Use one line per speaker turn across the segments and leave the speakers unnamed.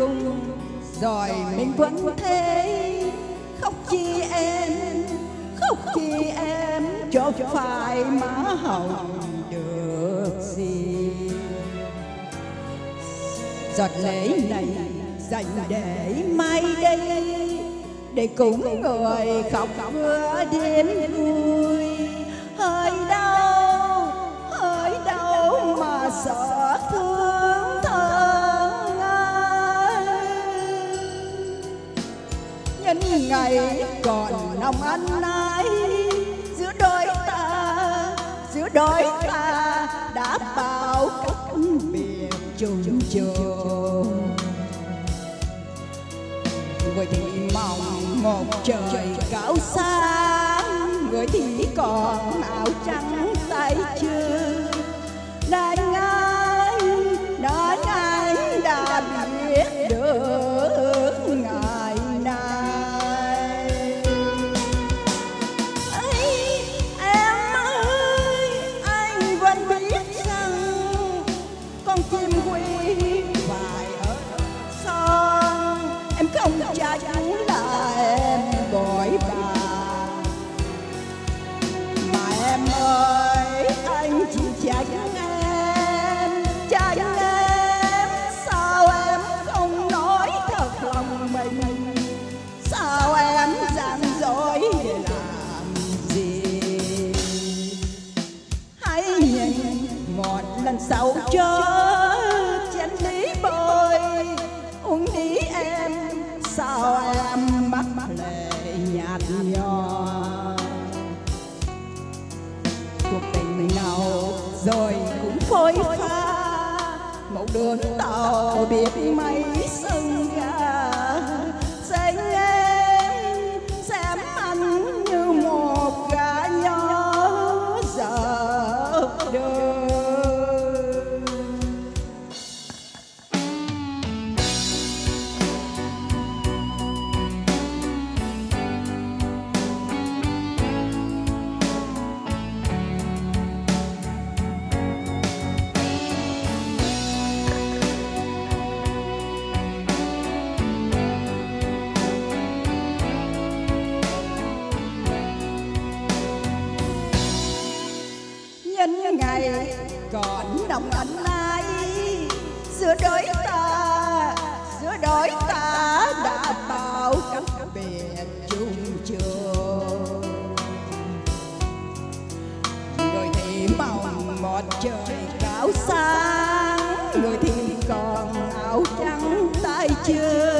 chung. Rồi mình vẫn thế, khóc chi em, khóc chi em cho phải má hồng được gì. Giọt lệ này dành để mai đây, để cùng người khóc vừa đêm vui. Hơi đau ngày còn lòng ân ái giữa đôi ta, giữa đôi ta đã bao cách biệt chung chung. Người thì mong một trời cao xa người thì còn áo trắng. Con chim quy phải ở son em không cha chú là em bội bạc mà em ơi, anh chỉ cha chú một lần sau cho chén lý bơi uống đi em, sao em mắt lệ nhạt nhòa. Cuộc tình nào rồi cũng phôi pha. Một đơn tàu biệt mấy sừng nhân còn đồng ân ai? Giữa đôi ta, giữa đôi ta đã bao cách biệt chung trường. Người thì mong một trời cao sáng, người thì còn áo trắng tay chưa?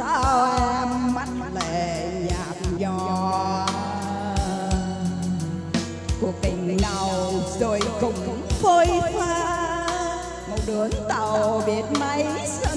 sao em mắt lệ nhạt nhòa cuộc tình nào rồi cũng phôi pha một đường tàu biệt giờ?